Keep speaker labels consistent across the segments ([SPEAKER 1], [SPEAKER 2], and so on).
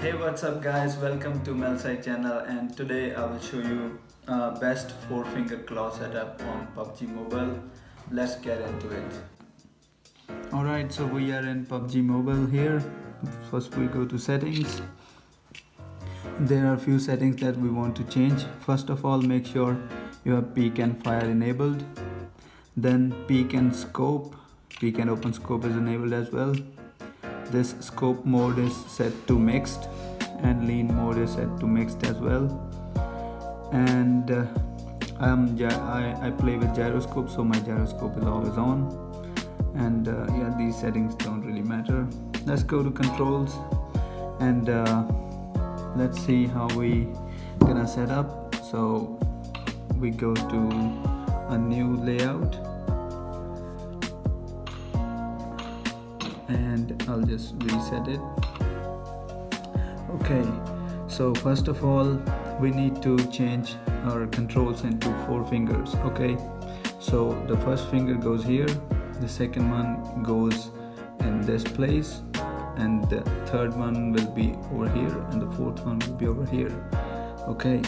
[SPEAKER 1] Hey what's up guys welcome to Melsyte channel and today I will show you uh, best four finger claw setup on PUBG Mobile. Let's get into it. Alright so we are in PUBG Mobile here. First we go to settings. There are few settings that we want to change. First of all make sure you have peek and fire enabled. Then peek and scope. Peek and open scope is enabled as well this scope mode is set to mixed and lean mode is set to mixed as well. And uh, I, I play with gyroscope so my gyroscope is always on. And uh, yeah these settings don't really matter. Let's go to controls. And uh, let's see how we gonna set up. So we go to a new layout I'll just reset it. Okay so first of all we need to change our controls into four fingers okay? So the first finger goes here the second one goes in this place and the third one will be over here and the fourth one will be over here okay?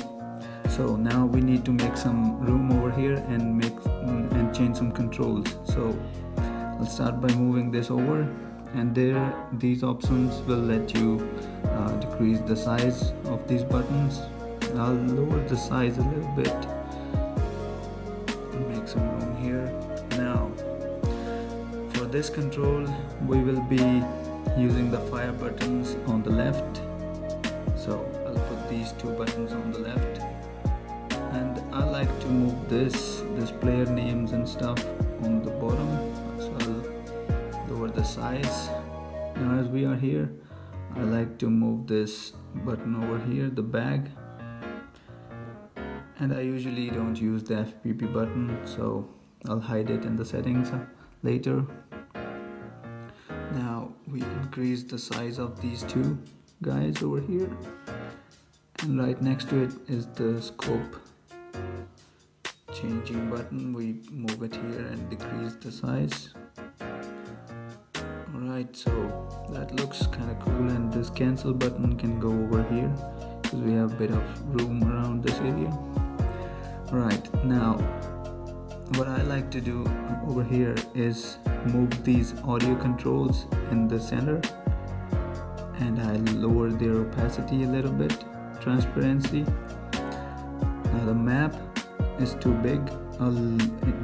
[SPEAKER 1] So now we need to make some room over here and make and change some controls. So I'll start by moving this over and there these options will let you uh, decrease the size of these buttons. I'll lower the size a little bit. Make some room here. Now for this control we will be using the fire buttons on the left. So I'll put these two buttons on the left. And I like to move this this player names and stuff on the bottom the size now as we are here I like to move this button over here the bag. And I usually don't use the FPP button so I'll hide it in the settings uh, later. Now we increase the size of these two guys over here. And right next to it is the scope. Changing button we move it here and decrease the size Alright, so that looks kind of cool and this cancel button can go over here because we have a bit of room around this area. Right, now what I like to do over here is move these audio controls in the center and I lower their opacity a little bit, transparency. Now the map is too big, I'll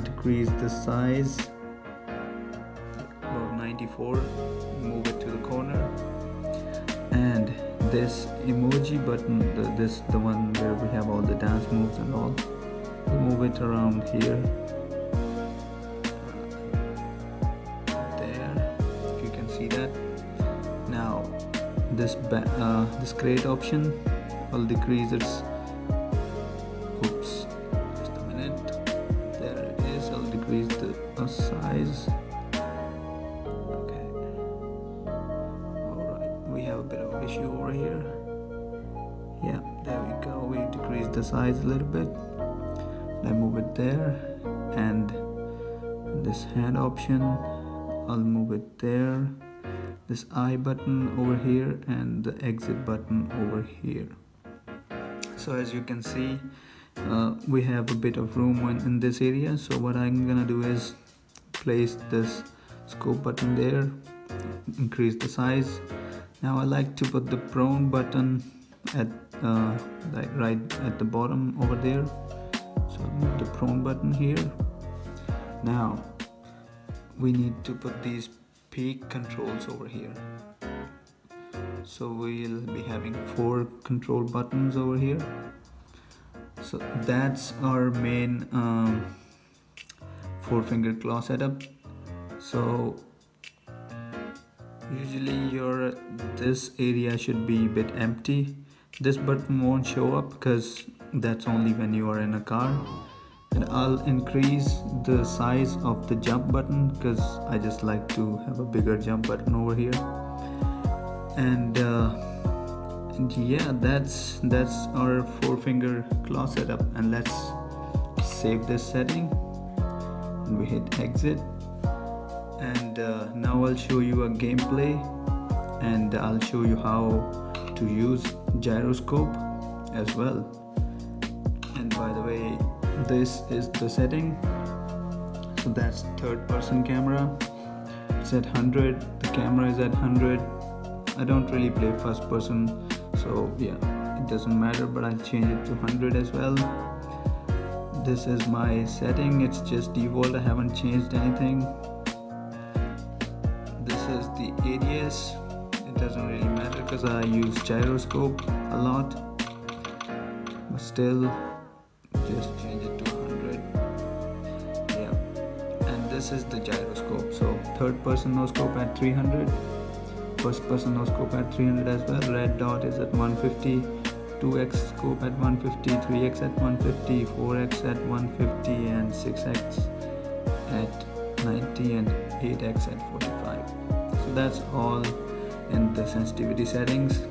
[SPEAKER 1] decrease the size 94 move it to the corner. And this emoji button the, this the one where we have all the dance moves and all move it around here. There if you can see that. Now this uh, this crate option will decrease its oops just a minute. There it is I'll decrease the size size a little bit. I move it there and this hand option I'll move it there. This I button over here and the exit button over here. So as you can see uh, we have a bit of room in this area. So what I'm gonna do is place this scope button there increase the size. Now I like to put the prone button at uh, right at the bottom over there. So move the prone button here. Now we need to put these peek controls over here. So we'll be having four control buttons over here. So that's our main um, four finger claw setup. So usually your this area should be a bit empty this button won't show up because that's only when you are in a car. And I'll increase the size of the jump button because I just like to have a bigger jump button over here. And, uh, and yeah that's that's our four finger claw setup. And let's save this setting. And we hit exit. And uh, now I'll show you a gameplay. And I'll show you how to use gyroscope as well. And by the way this is the setting. So that's third person camera. It's at 100 the camera is at 100 I don't really play first person so yeah it doesn't matter but I'll change it to 100 as well. This is my setting. It's just default. I haven't changed anything. This is the ADS doesn't really matter because I use gyroscope a lot but still just change it to 100 yeah. And this is the gyroscope. So third person no scope at 300 first person no scope at 300 as well. Red dot is at 150 2x scope at 150 3x at 150 4x at 150 and 6x at 90 and 8x at 45 so that's all in the sensitivity settings.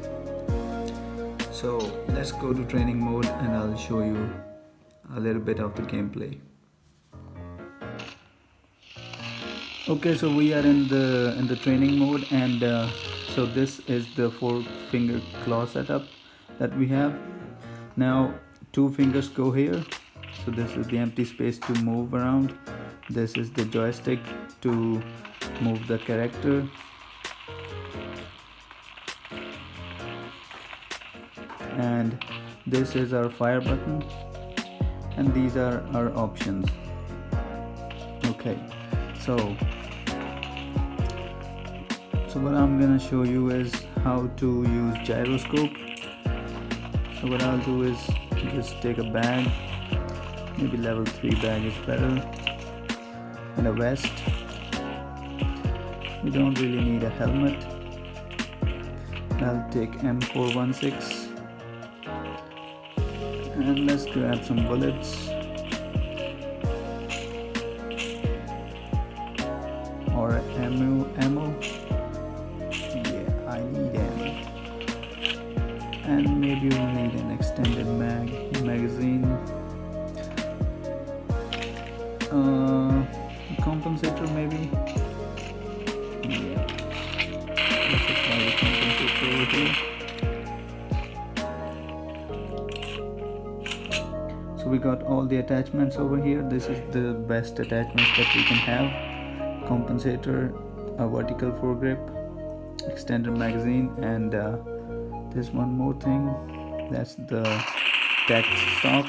[SPEAKER 1] So let's go to training mode and I'll show you a little bit of the gameplay. Okay so we are in the in the training mode and uh, so this is the four finger claw setup that we have. Now two fingers go here. So this is the empty space to move around. This is the joystick to move the character and this is our fire button. And these are our options. Okay so so what I'm gonna show you is how to use gyroscope. So what I'll do is just take a bag. Maybe level 3 bag is better. And a vest. We don't really need a helmet. I'll take M416 and let's grab some bullets. Or ammo ammo? Yeah I need ammo. And maybe we'll need an extended mag magazine. Uh compensator maybe we got all the attachments over here. This is the best attachments that we can have. Compensator a vertical foregrip extended magazine and uh, there's one more thing. That's the text stock.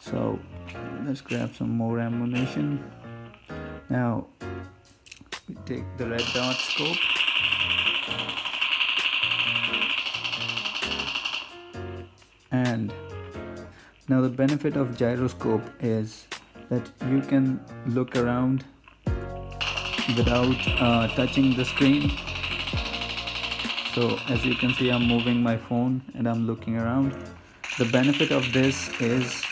[SPEAKER 1] So let's grab some more ammunition. Now we take the red dot scope. And now the benefit of gyroscope is that you can look around without uh, touching the screen. So as you can see I'm moving my phone and I'm looking around. The benefit of this is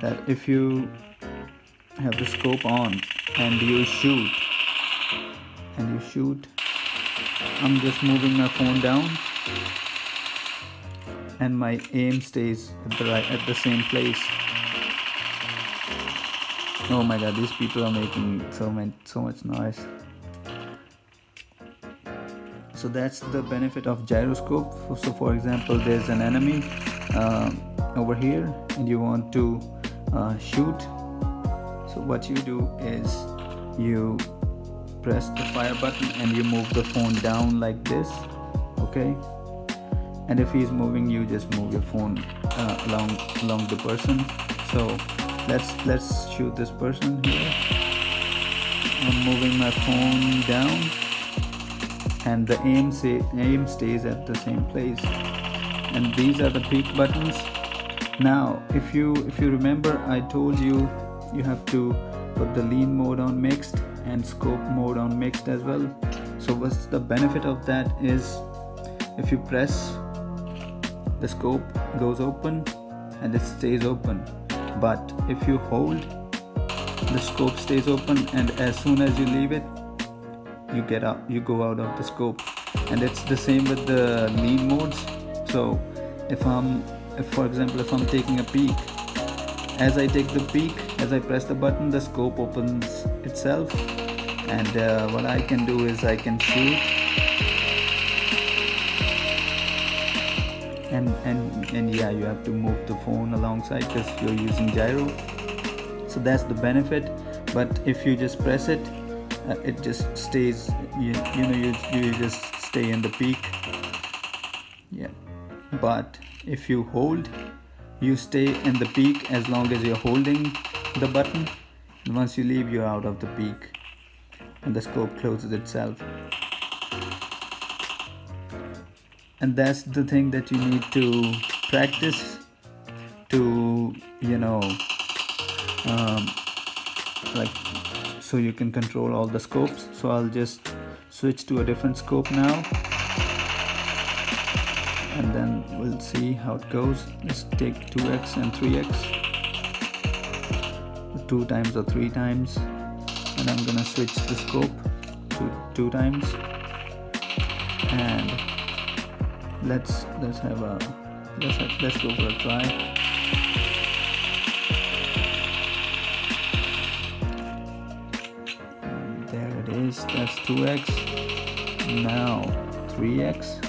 [SPEAKER 1] that if you have the scope on and you shoot and you shoot I'm just moving my phone down and my aim stays at the right at the same place. Oh my god these people are making so much so much noise. So that's the benefit of gyroscope. So for example there's an enemy uh, over here and you want to uh, shoot. So what you do is you press the fire button and you move the phone down like this okay and if he's moving you just move your phone uh, along along the person. So let's let's shoot this person here. I'm moving my phone down. And the aim say aim stays at the same place. And these are the peek buttons. Now if you if you remember I told you you have to put the lean mode on mixed and scope mode on mixed as well. So what's the benefit of that is if you press the scope goes open and it stays open. But if you hold the scope stays open and as soon as you leave it you get out you go out of the scope. And it's the same with the lean modes. So if I'm if for example if I'm taking a peek as I take the peek as I press the button the scope opens itself. And uh, what I can do is I can shoot and and and yeah you have to move the phone alongside because you're using gyro. So that's the benefit. But if you just press it uh, it just stays you, you know you, you just stay in the peek. Yeah. But if you hold you stay in the peek as long as you're holding the button. And once you leave you're out of the peek. And the scope closes itself and that's the thing that you need to practice to you know um, like so you can control all the scopes. So I'll just switch to a different scope now. And then we'll see how it goes. Let's take 2x and 3x two times or three times. And I'm gonna switch the scope to two times. And let's let's have a let's have, let's go for a try. There it is. That's 2x now 3x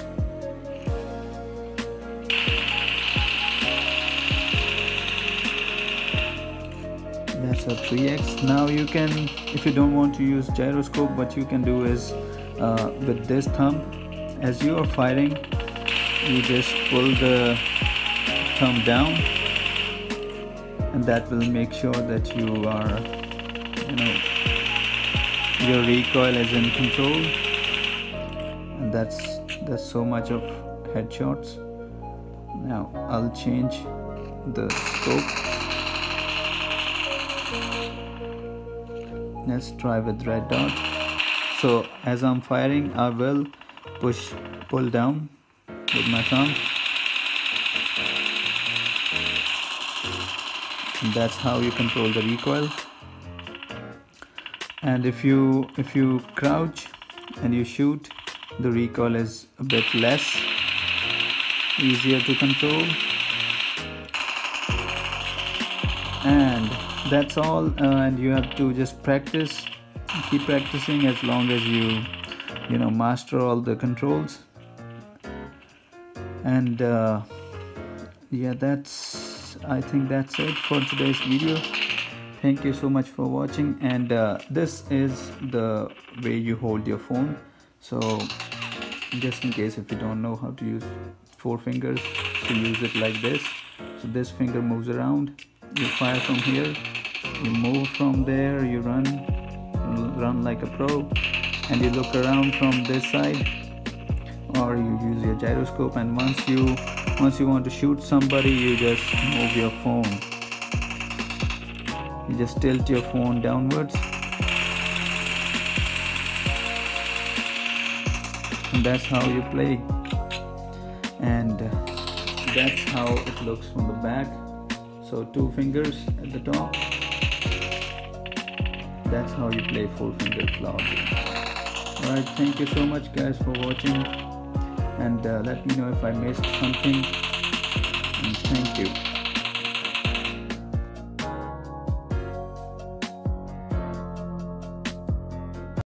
[SPEAKER 1] that's a 3x now you can if you don't want to use gyroscope what you can do is uh, with this thumb as you are firing you just pull the thumb down. And that will make sure that you are you know your recoil is in control. And that's that's so much of headshots. Now I'll change the scope. Let's try with red dot. So as I'm firing I will push pull down with my thumb. And that's how you control the recoil. And if you if you crouch and you shoot the recoil is a bit less easier to control. And that's all uh, and you have to just practice keep practicing as long as you you know master all the controls and uh, yeah that's I think that's it for today's video. Thank you so much for watching. And uh, this is the way you hold your phone. So just in case if you don't know how to use four fingers to use it like this. So this finger moves around. You fire from here. You move from there. You run run like a pro. And you look around from this side or you use your gyroscope and once you once you want to shoot somebody you just move your phone. You just tilt your phone downwards. And that's how you play. And uh, that's how it looks from the back. So two fingers at the top. That's how you play four finger claw alright thank you so much guys for watching and uh, let me know if I missed something. And thank you